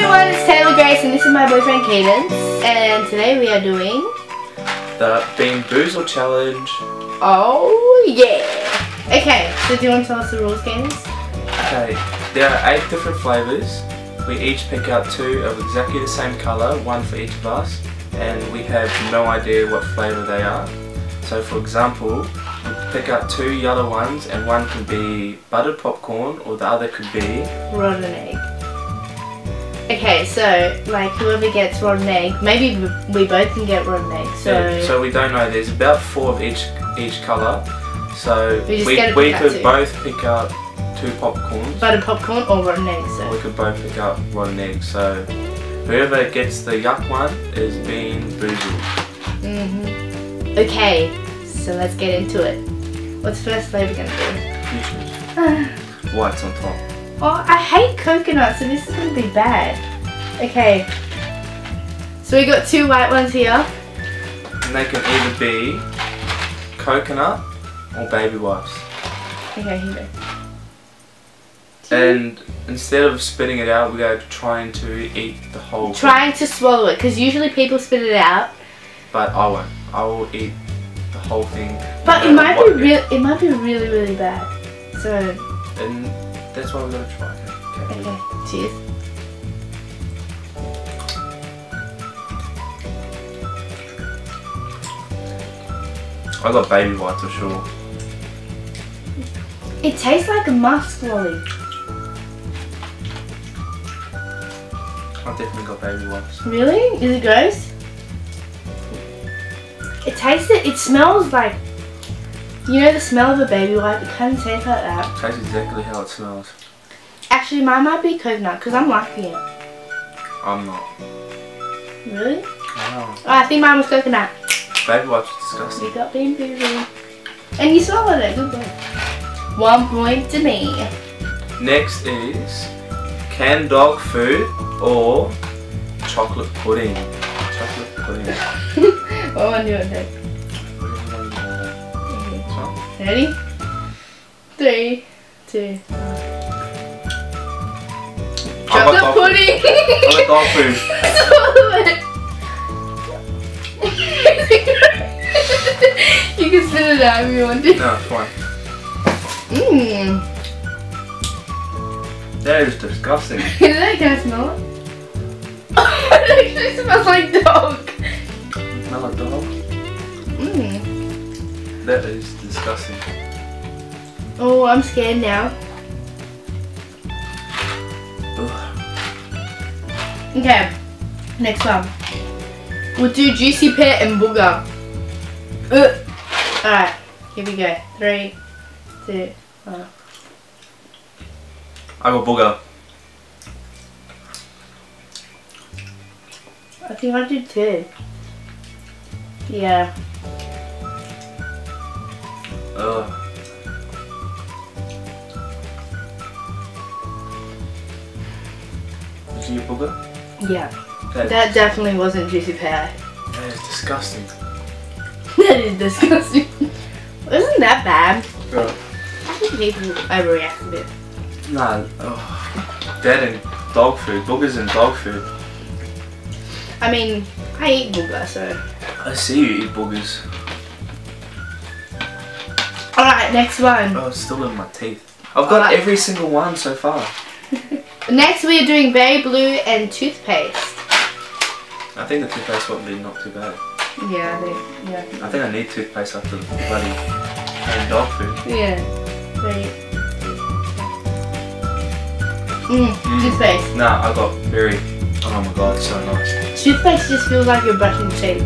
everyone, it's Tayla-Grace and this is my boyfriend Kadince and today we are doing the Bean Boozle Challenge. Oh yeah! Okay, so do you want to tell us the rules, Kadince? Okay, there are eight different flavours. We each pick out two of exactly the same colour, one for each of us, and we have no idea what flavour they are. So for example, we pick out two yellow ones and one could be buttered popcorn or the other could be rotten egg. Okay, so like whoever gets one egg, maybe we both can get one egg. So yeah, so we don't know. There's about four of each each colour. So we, we, we could both pick out two popcorns. Buttered popcorn or rotten egg. So we could both pick out rotten egg. So whoever gets the yuck one is being boozled. Mhm. Okay, so let's get into it. What's the first flavour gonna be? White's on top. Oh, I hate coconut, so this is going to be bad. Okay. So we got two white ones here. And they can either be coconut or baby wipes. Okay, here And instead of spitting it out, we gonna trying to eat the whole Trying thing. to swallow it, because usually people spit it out. But I won't. I will eat the whole thing. But it might be real. It might be really, really bad. So. And that's what we're gonna try. Okay. Okay. Cheers. I got baby white for sure. It tastes like a musk lolly. I definitely got baby wipes. Really? Is it gross? It tastes it. It smells like you know the smell of a baby wipe? It kind of tastes like that. It tastes exactly how it smells. Actually, mine might be coconut because I'm liking it. I'm not. Really? Oh, I think mine was coconut. Baby wipes are disgusting. You got bean boozled. And you swallowed it. Good boy. One point to me. Next is canned dog food or chocolate pudding. Chocolate pudding. what one do you want to take? Ready? Three, two, one. Chocolate pudding! Chocolate dog food. you can spit it out if you want to. No, fine. Mmm. That is disgusting. Is that, can I smell it? it actually smells like dog. Smell like dog? Mmm. That is disgusting. Oh, I'm scared now. Ugh. Okay, next one. We'll do juicy pear and booger. Uh. Alright, here we go. Three, two, one. I got booger. I think I did too. Yeah. Ugh. Did you get booger? Yeah. That, That definitely wasn't juicy pear. that is disgusting. that is disgusting. Isn't that bad? Bro. I think people overreact a bit. Nah, oh. that and dog food. Boogers and dog food. I mean, I eat booger, so. I see you eat boogers. Alright, next one. Oh, it's still in my teeth. I've got Alright. every single one so far. Next we are doing Berry Blue and toothpaste. I think the toothpaste would be not too bad. Yeah, they, yeah. I think I need toothpaste after the bloody and dog food. Yeah. Mmm, Mm. toothpaste. Nah, I got very. Oh my god, so nice. Toothpaste just feels like you're brushing teeth.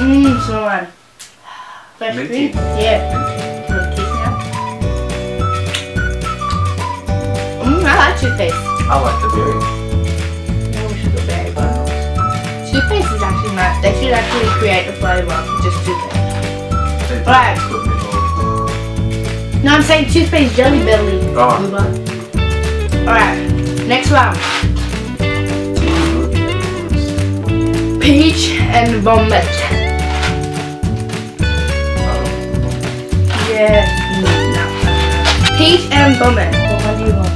Mmm, so one. Fresh Minty. cream? Yeah. Kiss now? Mmm, I like toothpaste. I like the berry. I wish I got berry, but toothpaste is actually nice. They should actually create a flavour for just toothpaste. Right. No, I'm saying toothpaste jelly belly. Oh. Alright, next round. Peach and vomit. Yeah. Peach and Bowman. What one do you want?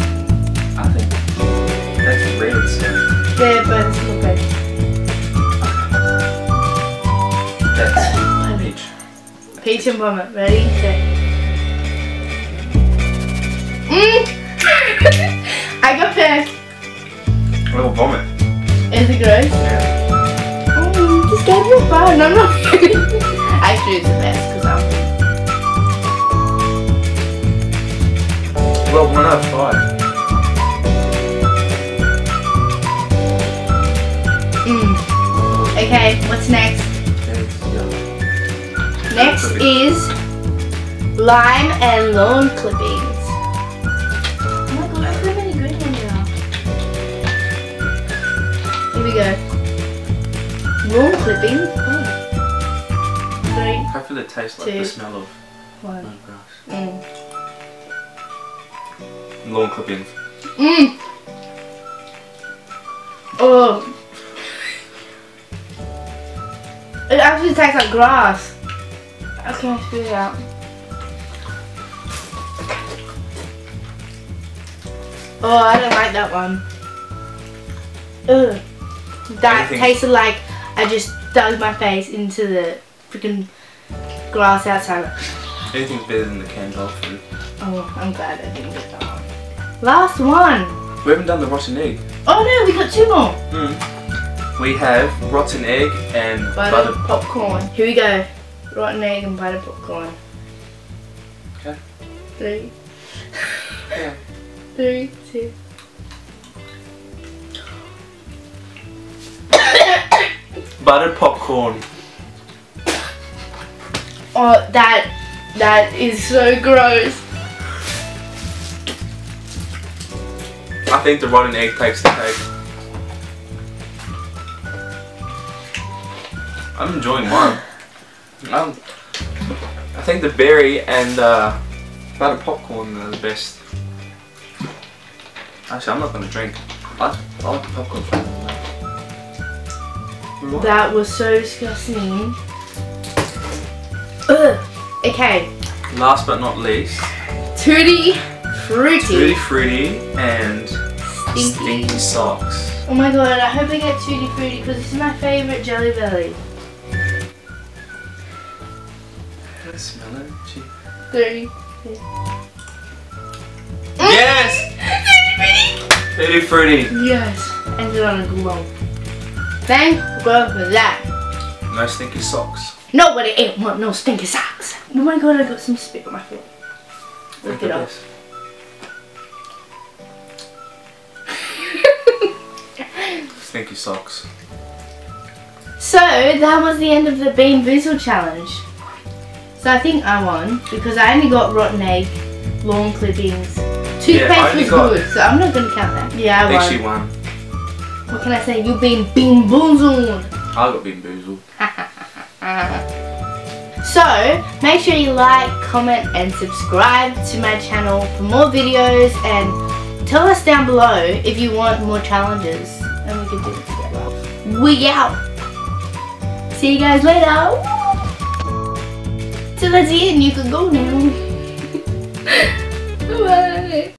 I think that's red stuff. Yeah, but it's not red. That's peach. Peach and Bowman. Ready, set. Mm. I got first. A little vomit. Is it gross? Yeah. Oh, you just gave me a bone. I'm not. kidding. I choose Well, one out five. Mm. Okay, what's next? Next is lime and lawn clippings. Oh my god, look how many green ones there are. Here we go. Lawn clippings. Oh. Three, Hopefully it tastes like Two. the smell of one. lawn grass. Mm. Lawn clippings. Mm. Oh. It actually tastes like grass. Okay, I spit it out. Oh, I don't like that one. Ugh. That Anything- tasted like I just dug my face into the freaking grass outside. Anything's better than the canned dog food. Oh, I'm glad I didn't get that one. Last one. We haven't done the rotten egg. Oh no, we got two more. Mm. We have rotten egg and Buttered buttered popcorn. Here we go. Rotten egg and buttered popcorn. Okay. Three. Yeah. Three, two. Buttered popcorn. Oh, that that is so gross. I think the rotten egg takes the cake. I'm enjoying mine. Um, I think the berry and uh, buttered popcorn are the best. Actually, I'm not going to drink. I, I like the popcorn. That was so disgusting. Ugh. Okay, Last but not least, tutti Frutti. Tutti Frutti and Stinky. Socks. Oh my god, I hope I get tutti frutti because this is my favorite jelly belly. Can I smell it? Gee. Three. Yes! Tutti Frutti. Yes, ended on a one. Thank God for that. No stinky socks. Nobody ain't want no stinky socks. Oh my god, I got some spit on my foot. Look it up. Stinky socks. So that was the end of the Bean Boozle challenge. So I think I won because I only got rotten egg, lawn clippings. Toothpaste Yeah, was got- good, so I'm not gonna count that. Yeah, I I think won. she won. What can I say? You've been Bean Boozled. I got been boozled. So, make sure you like, comment and subscribe to my channel for more videos and tell us down below if you want more challenges and we can do it together. We out! See you guys later! So that's it and you can go now. Bye!